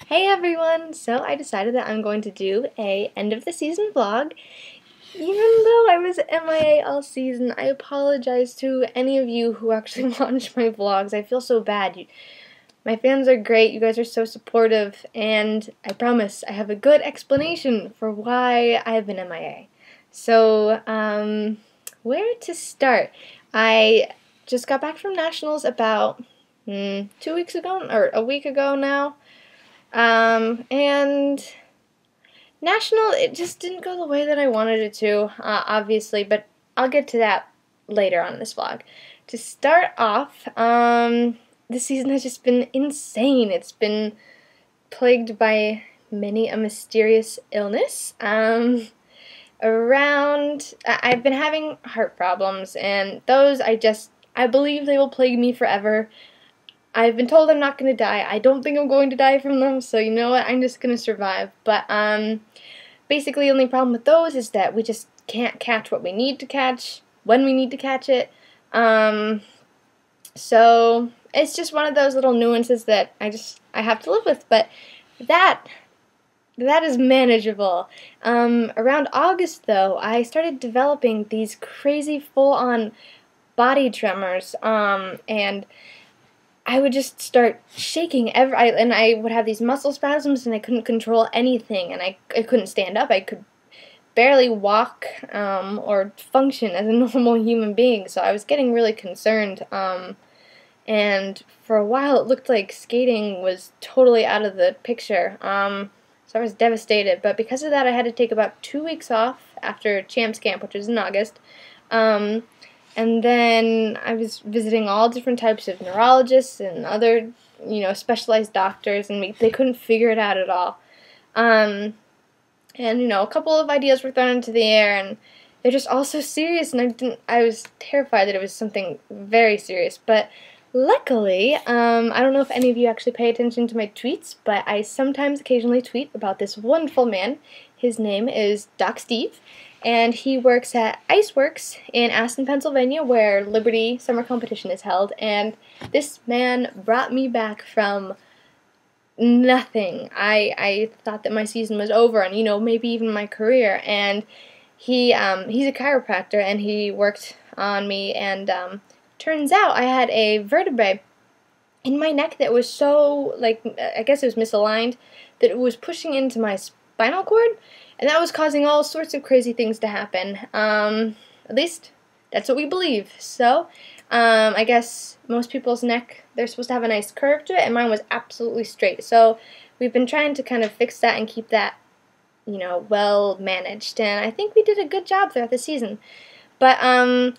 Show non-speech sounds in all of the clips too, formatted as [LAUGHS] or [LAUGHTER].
Hey everyone! So I decided that I'm going to do a end of the season vlog. Even though I was MIA all season, I apologize to any of you who actually [LAUGHS] watched my vlogs. I feel so bad. You, my fans are great, you guys are so supportive, and I promise I have a good explanation for why I have been MIA. So, um, where to start? I just got back from Nationals about mm, two weeks ago, or a week ago now. Um, and National, it just didn't go the way that I wanted it to, uh, obviously, but I'll get to that later on in this vlog. To start off, um, this season has just been insane. It's been plagued by many a mysterious illness. Um, around, I've been having heart problems, and those I just, I believe they will plague me forever. I've been told I'm not going to die. I don't think I'm going to die from them, so you know what? I'm just going to survive. But um, basically, the only problem with those is that we just can't catch what we need to catch when we need to catch it. Um, so it's just one of those little nuances that I just I have to live with. But that that is manageable. Um, around August, though, I started developing these crazy full-on body tremors, um, and I would just start shaking every, I, and I would have these muscle spasms, and I couldn't control anything, and I, I couldn't stand up. I could barely walk um, or function as a [LAUGHS] normal human being, so I was getting really concerned. Um, and for a while, it looked like skating was totally out of the picture. Um, so I was devastated. But because of that, I had to take about two weeks off after Champs Camp, which was in August. Um, and then I was visiting all different types of neurologists and other, you know, specialized doctors, and they couldn't figure it out at all. Um, and you know, a couple of ideas were thrown into the air, and they're just all so serious, and I didn't. I was terrified that it was something very serious, but. Luckily, um, I don't know if any of you actually pay attention to my tweets, but I sometimes occasionally tweet about this wonderful man. His name is Doc Steve, and he works at Iceworks in Aston, Pennsylvania, where Liberty Summer Competition is held. And this man brought me back from nothing. I I thought that my season was over, and you know maybe even my career. And he um, he's a chiropractor, and he worked on me. And um, turns out I had a vertebrae in my neck that was so like I guess it was misaligned that it was pushing into my spinal cord and that was causing all sorts of crazy things to happen. Um, at least that's what we believe. So, um, I guess most people's neck, they're supposed to have a nice curve to it, and mine was absolutely straight. So, we've been trying to kind of fix that and keep that, you know, well managed. And I think we did a good job throughout the season. But, um,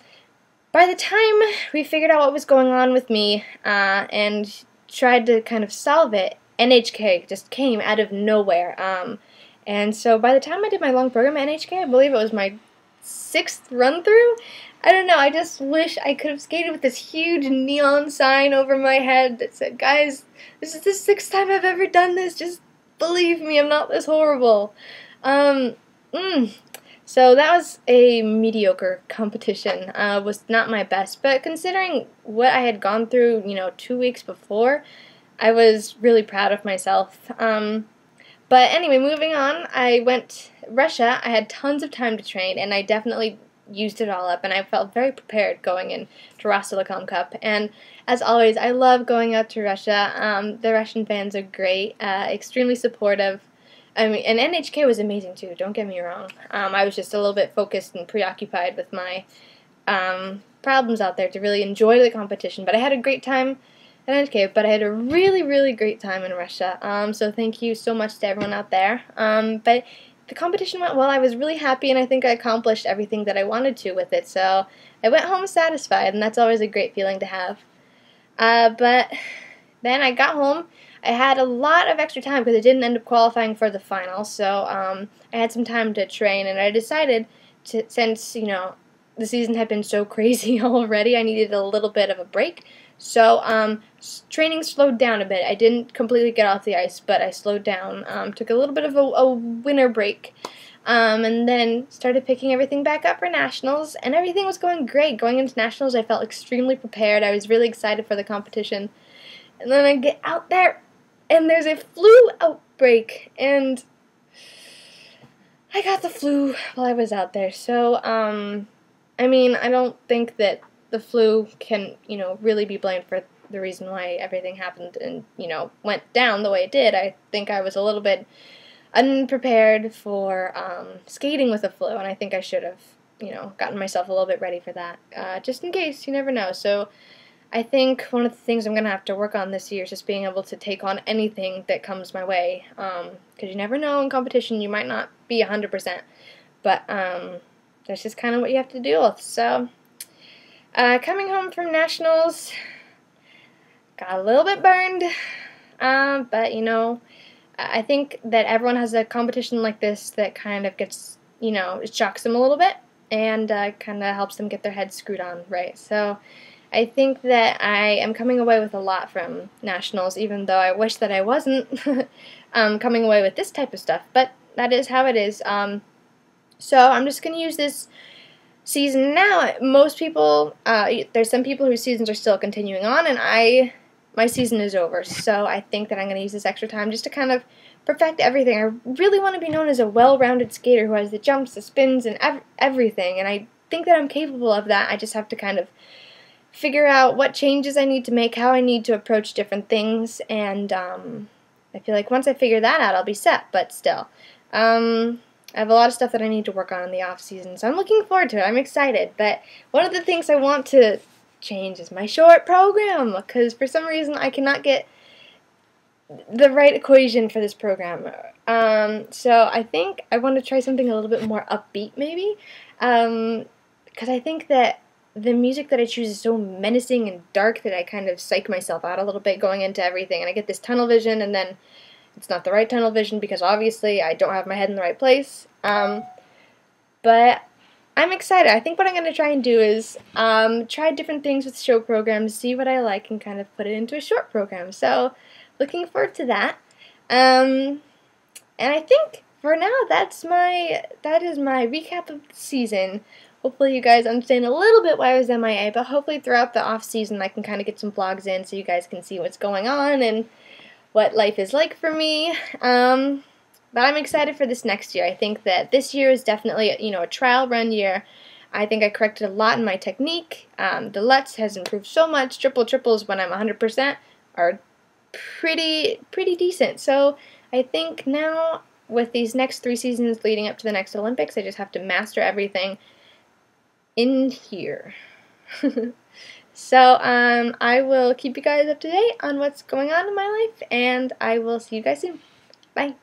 by the time we figured out what was going on with me uh, and tried to kind of solve it, NHK just came out of nowhere. Um, and so by the time I did my long program at NHK, I believe it was my sixth run through. I don't know, I just wish I could have skated with this huge neon sign over my head that said, guys, this is the sixth time I've ever done this. Just believe me, I'm not this horrible. Um, mm. So that was a mediocre competition. Uh, was not my best, but considering what I had gone through, you know, two weeks before, I was really proud of myself. Um, but anyway, moving on, I went Russia. I had tons of time to train, and I definitely used it all up, and I felt very prepared going in to Rostelecom Cup. And as always, I love going out to Russia. Um, the Russian fans are great, uh, extremely supportive. I mean, and NHK was amazing too. Don't get me wrong. Um, I was just a little bit focused and preoccupied with my um, problems out there to really enjoy the competition. But I had a great time at NHK, but I had a really, really great time in Russia. Um, so thank you so much to everyone out there. Um, but the competition went well. I was really happy, and I think I accomplished everything that I wanted to with it. So I went home satisfied, and that's always a great feeling to have. Uh, but then I got home. I had a lot of extra time because I didn't end up qualifying for the final, so um, I had some time to train, and I decided to, since you know the season had been so [LAUGHS] crazy already, I needed a little bit of a break. So um, training slowed down a bit. I didn't completely get off the ice, but I slowed down. Um, took a little bit of a, a winter break. Um, and then started picking everything back up for nationals, and everything was going great. Going into nationals, I felt extremely prepared. I was really excited for the competition. And then I get out there, and there's a flu outbreak, and I got the flu while I was out there. So, um, I mean, I don't think that the flu can, you know, really be blamed for the reason why everything happened and, you know, went down the way it did. I think I was a little bit unprepared for um, skating with the flu, and I think I should have, you know, gotten myself a little bit ready for that, uh, just in case. You never know. So, I think one of the things I'm going to have to work on this year is just being able to take on anything that comes my way. Because um, you never know in competition, you might not be 100%. But um, that's just kind of what you have to deal with. So, uh, coming home from nationals, got a little bit burned. Um, but, you know, I think that everyone has a competition like this that kind of gets, you know, it shocks them a little bit and uh, kind of helps them get their heads screwed on right. So, I think that I am coming away with a lot from nationals, even though I wish that I wasn't [LAUGHS] um, coming away with this type of stuff. But that is how it is. Um, so I'm just going to use this season now. Most people, uh, there's some people whose seasons are still continuing on, and I, my season is over. So I think that I'm going to use this extra time just to kind of perfect everything. I really want to be known as a well-rounded skater who has the jumps, the spins, and ev- everything. And I think that I'm capable of that. I just have to kind of figure out what changes I need to make, how I need to approach different things, and um, I feel like once I figure that out, I'll be set. But still, um, I have a lot of stuff that I need to work on in the off season, so I'm looking forward to it. I'm excited. But one of the things I want to change is my short program because for some reason I cannot get the right equation for this program. Um, so I think I want to try something a little bit more upbeat, maybe, because um, I think that the music that I choose is so menacing and dark that I kind of psych myself out a little bit going into everything, and I get this tunnel vision, and then it's not the right tunnel vision because obviously I don't have my head in the right place. Um, but I'm excited. I think what I'm going to try and do is um, try different things with show programs, see what I like, and kind of put it into a short program. So, looking forward to that. Um, and I think for now that's my that is my recap of the season. Hopefully you guys understand a little bit why I was MIA, but hopefully throughout the off season I can kind of get some vlogs in so you guys can see what's going on and what life is like for me. Um, but I'm excited for this next year. I think that this year is definitely you know a trial run year. I think I corrected a lot in my technique. Um, the Lutz has improved so much. Triple triples when I'm 100% are pretty pretty decent. So I think now with these next three seasons leading up to the next Olympics, I just have to master everything in here. [LAUGHS] so um, I will keep you guys up to date on what's going on in my life, and I will see you guys soon. Bye.